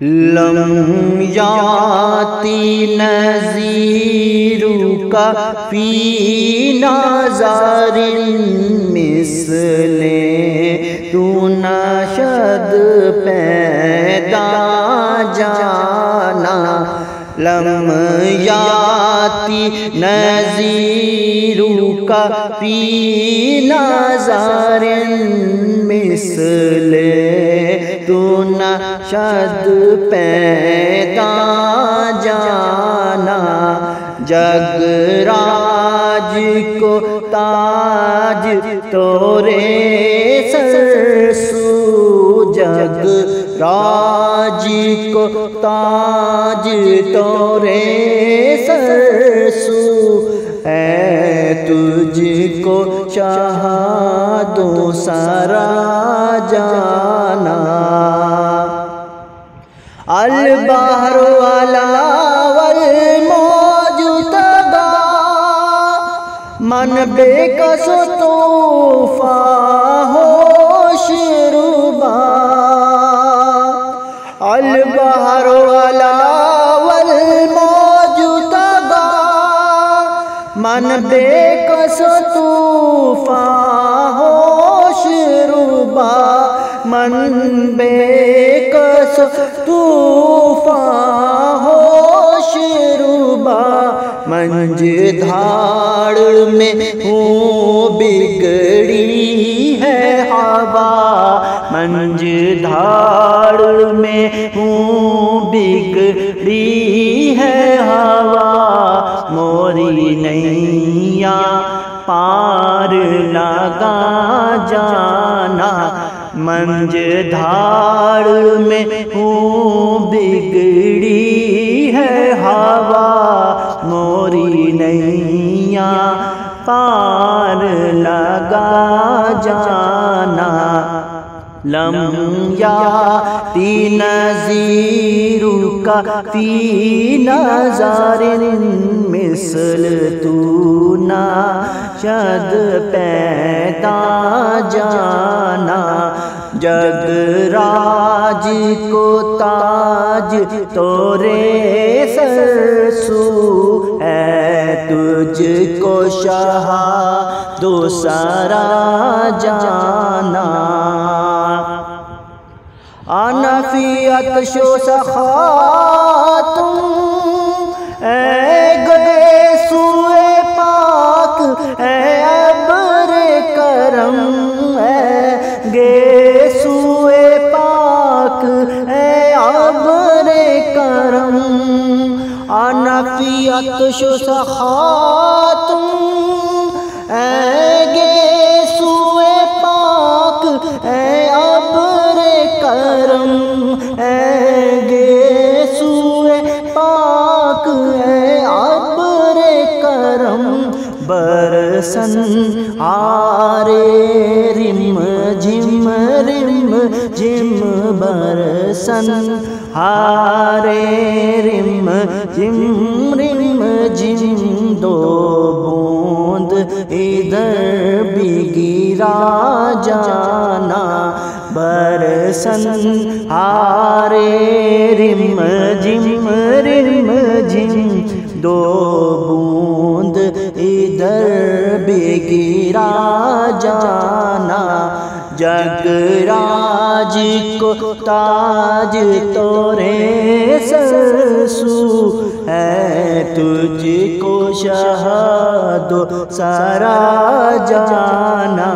Lump याती नजीरू का फ़ी नाजारिन मिसले तू नशद पैदा जाना। लम याती नजीरू का फ़ी नाजारिन नशद पैदा जाना, जगराज को ताज तोरे जग राज को ताज तोरे है तुझको शाह दो सारा जाना। अल बहर अलावल मौजूदा मन बेकस तूफा हो शुरुबा अल बहर अलावल मौजूदा मन बेकस तूफा मन बेकस तूफा हो शुरुबा मंज धाड़ में हूँ बिगड़ी है हवा मंज धाड़ में हूँ बिगड़ी है हवा, मोरी नैया पार लगा जाना मंज में हूँ बिगड़ी है हवा। मोरी नैया पार लगा जाना। लम या तीन जीरू का फ़ी नजारिन मिसल तू ना शद पैदा जाना। जग राज को ताज तोरे सरसू है तुझको शाह, दूसरा सारा जाना अनफियत शो सखा शो सखा तुम गे सुए पाक है अबर करम गे सुए पाक है अबर करम, बरसन आरे रिम झिम झिम बरसन, हारे रिम झिम रिम झिम दो बूंद, इधर भी गिरा जाना। बरसन, हारे रिम झिम रिम झिम दो बूंद, इधर भी गिरा जाना। जगराज को ताज तोरे सरसू है तुझको शहादो सारा जाना।